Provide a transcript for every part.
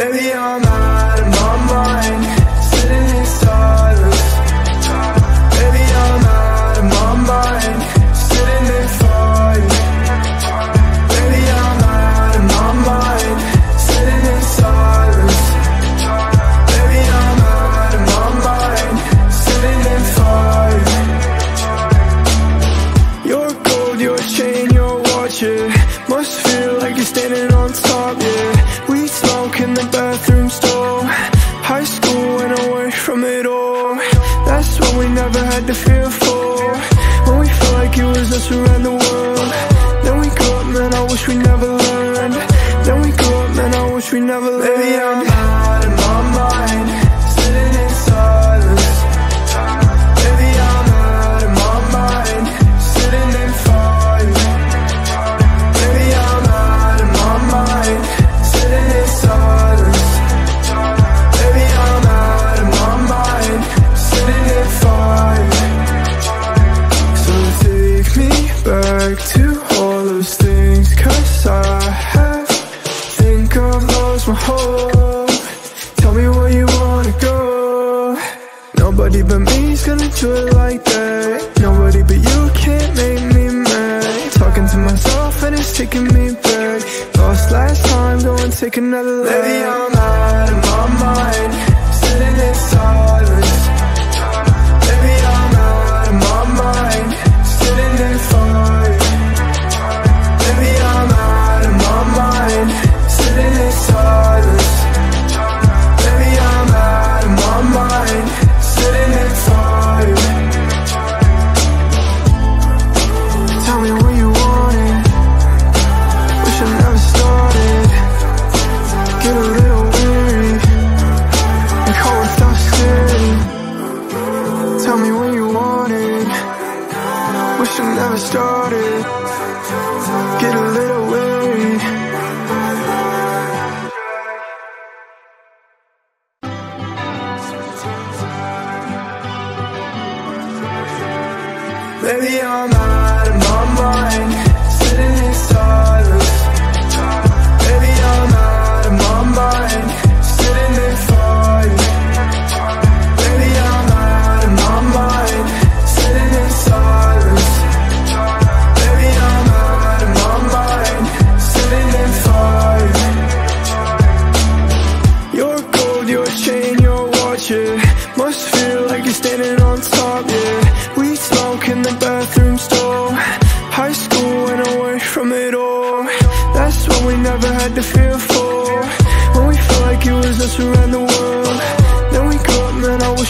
Baby, I'm out of my mind.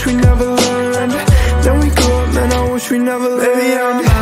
wish we never learned. Then we grew up, man, I wish we never learned Maybe I'm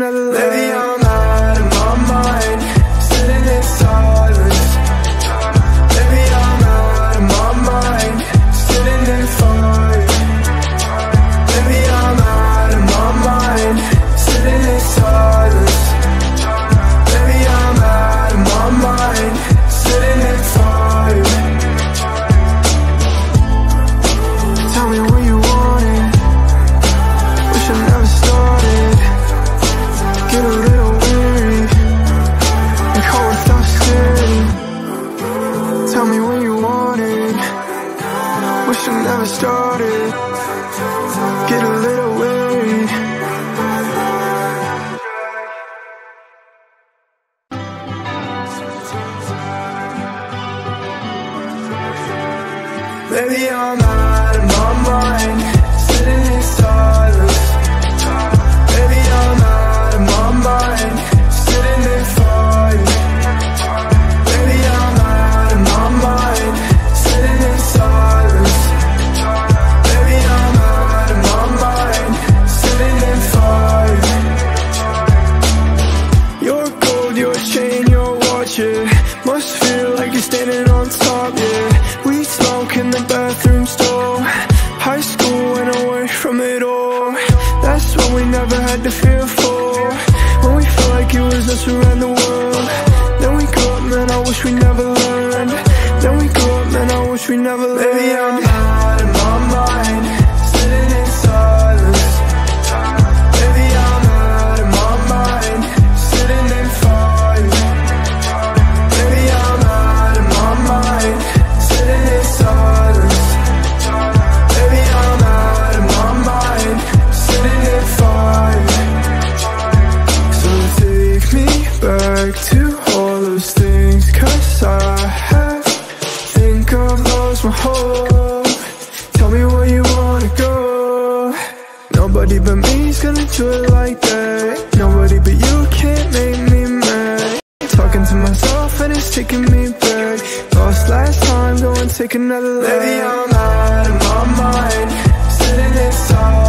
Le di a Must feel like you're standing on top, yeah. We smoke in the bathroom stall. High school and away from it all. That's what we never had to fear for. When we felt like it was us around and take another Maybe I'm out of my mind. Sitting inside.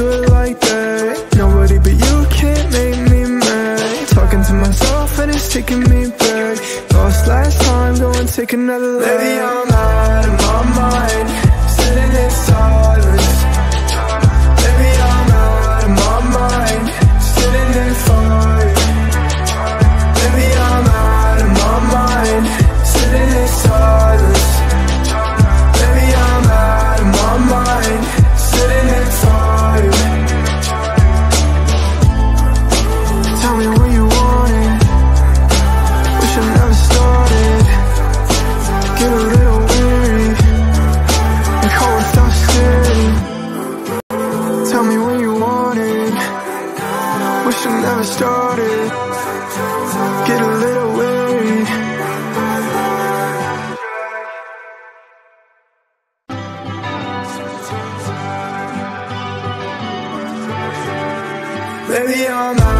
do it like that. Nobody but you can't make me mad. Talking to myself and it's taking me back. Lost last time, go and take another Baby, I'm out.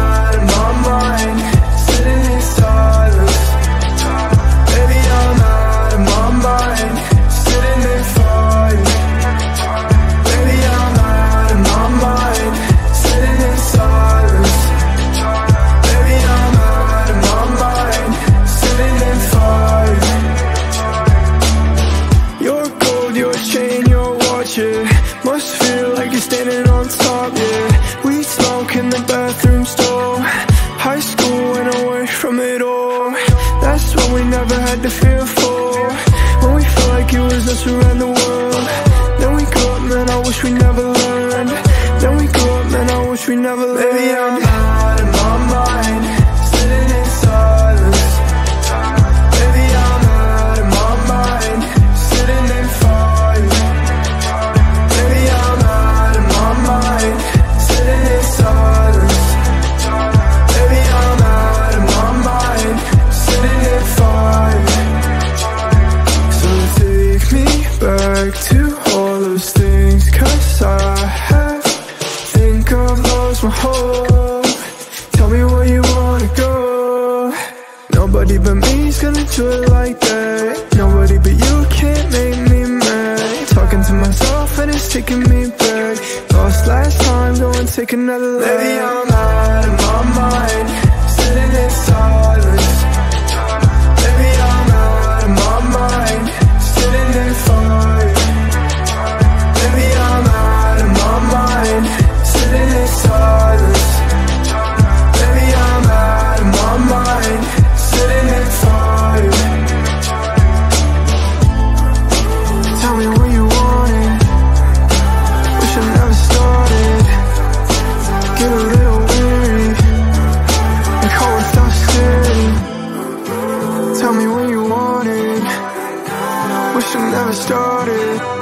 get a little weird, Like how it stops steady Tell me when you want it. Wish I never started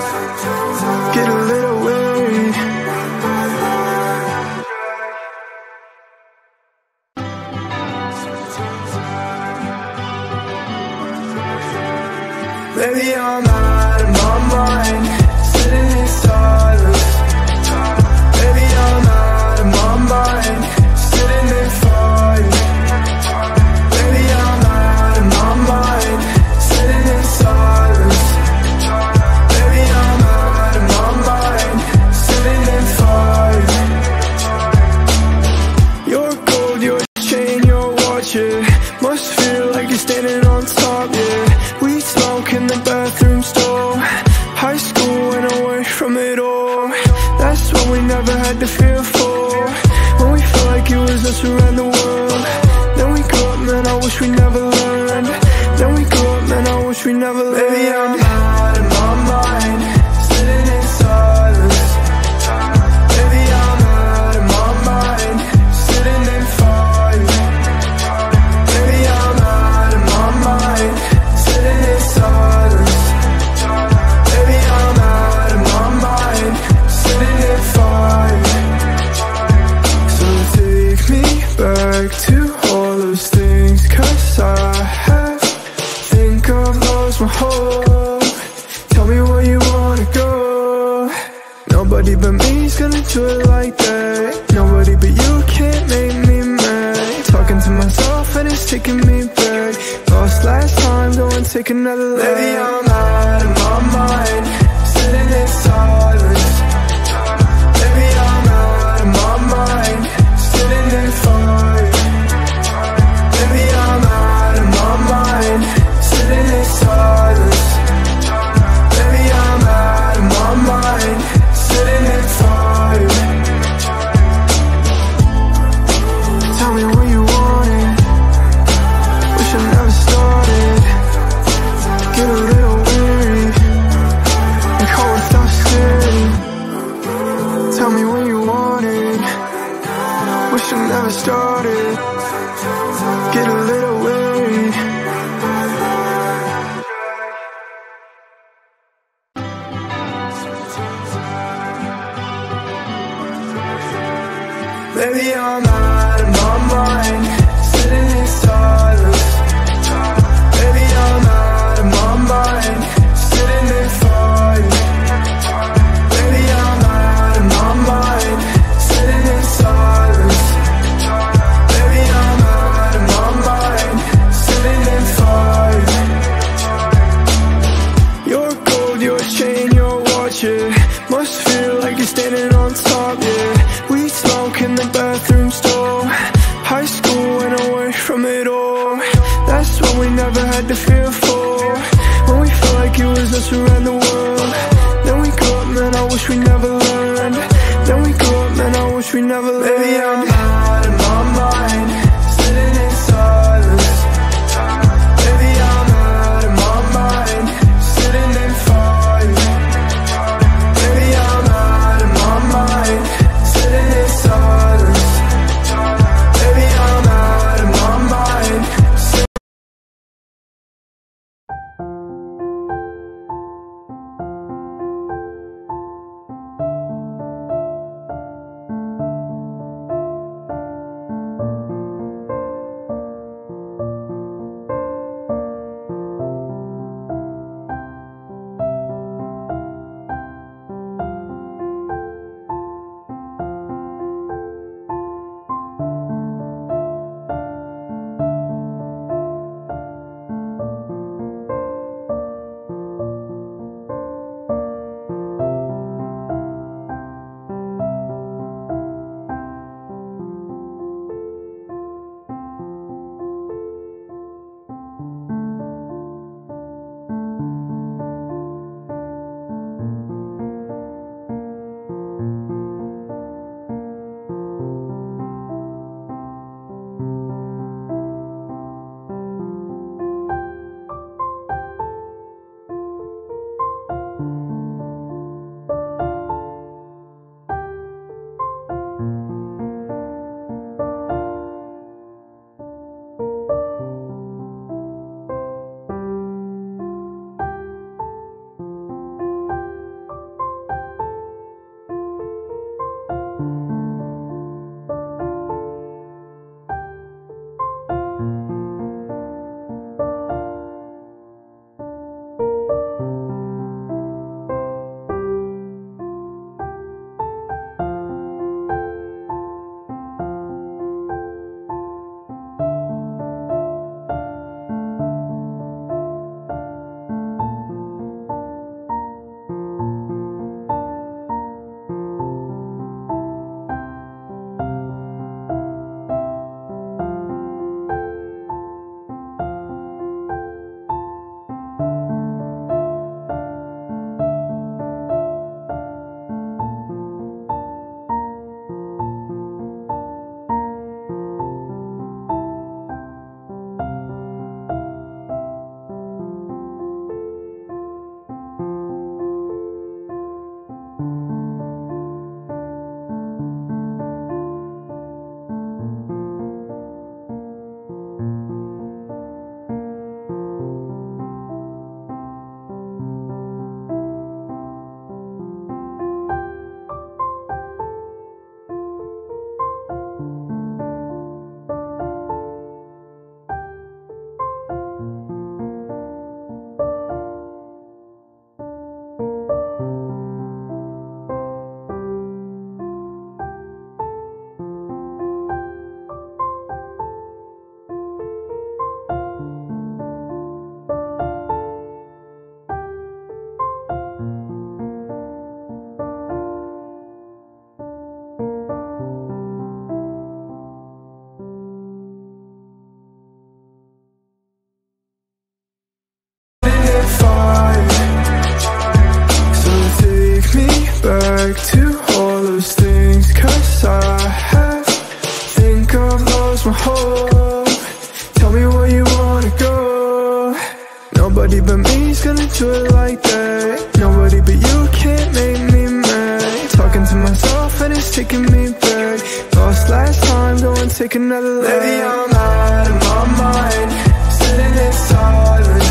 Nobody but me's gonna do it like that. Nobody but you can't make me mad. Talking to myself and it's taking me back. Lost last time, go and take another Lady, Maybe I'm out of my mind. Sitting in silence.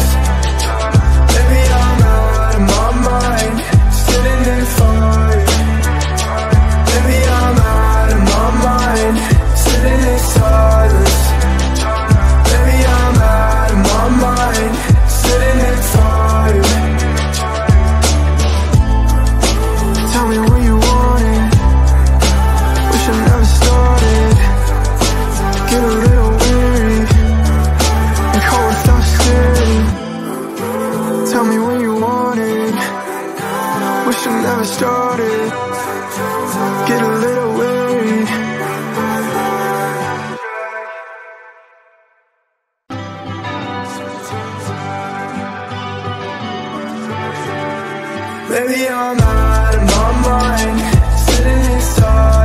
Maybe I'm out of my mind Sitting inside.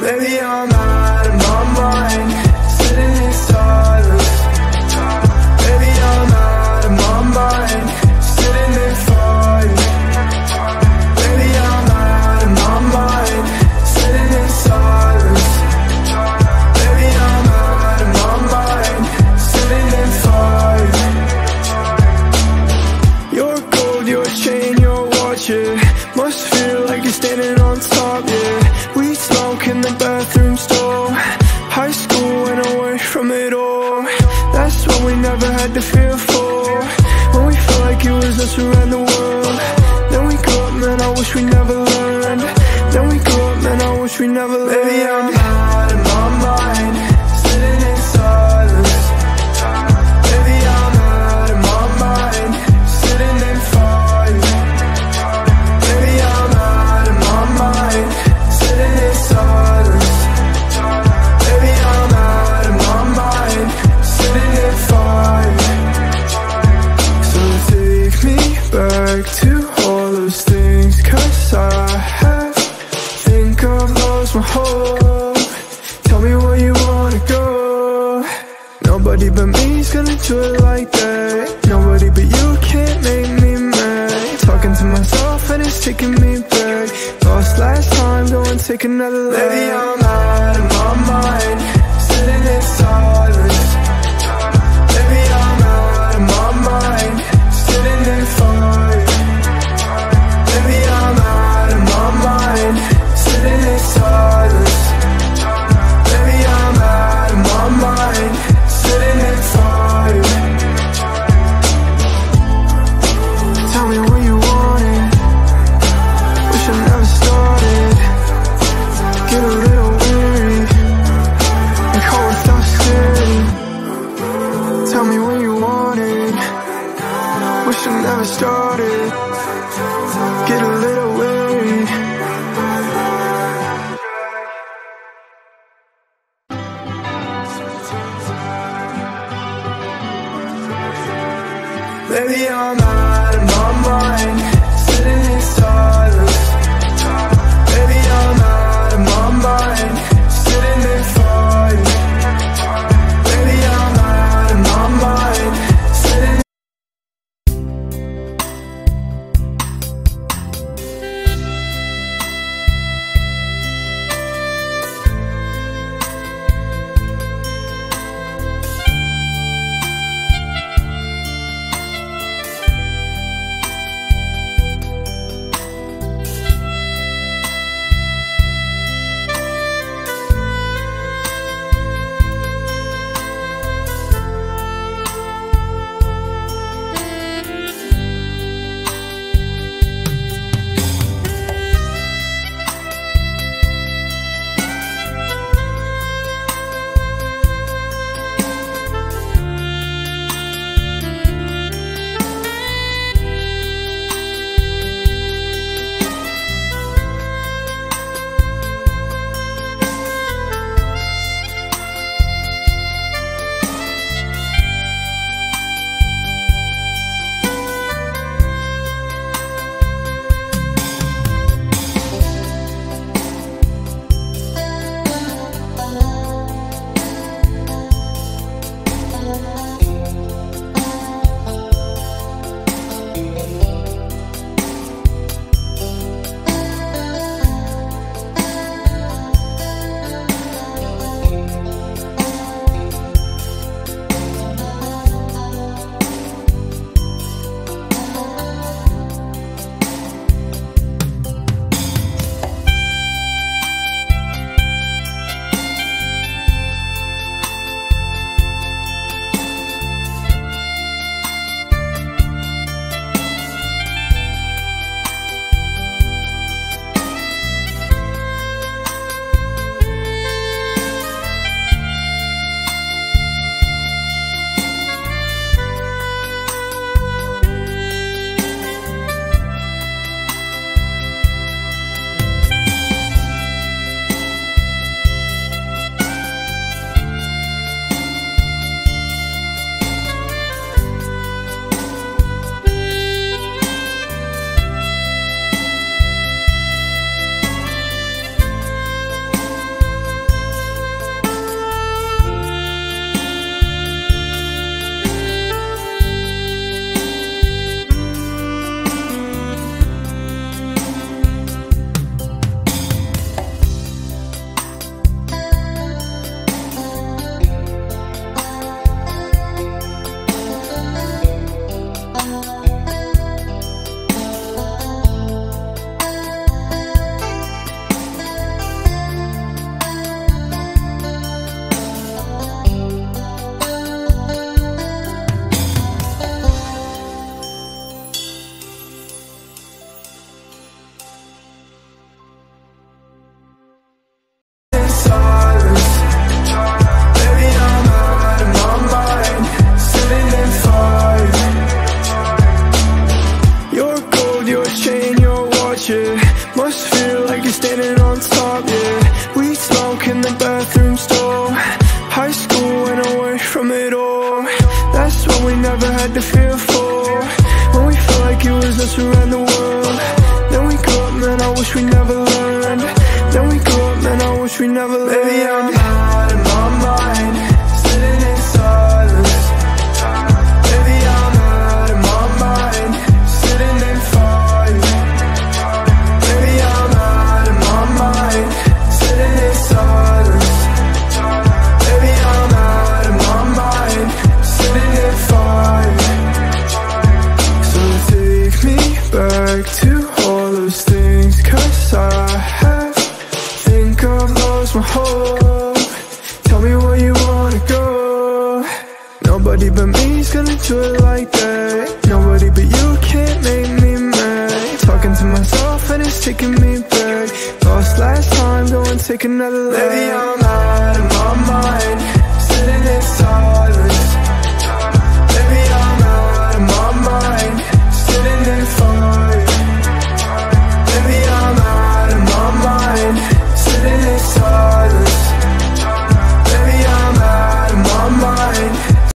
Lately I'm out of my mind. Sitting in silence we never left. Baby, I'm tell me when you want it. Wish I never started. Get a little weird